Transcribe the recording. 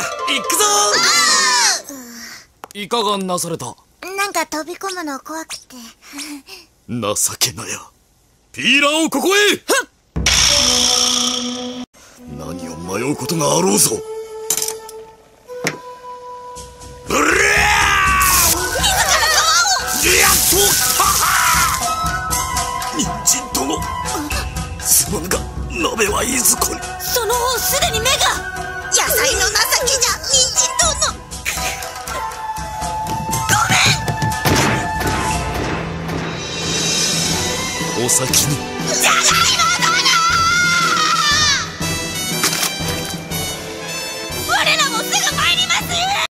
行くぞ。いかがなされた？なんか飛び込むの怖くて。情けなや。ピーラーをここへ。何を迷うことがあろうぞ。ブレーすまぬが鍋はいずこに。そのお先に。じゃがいも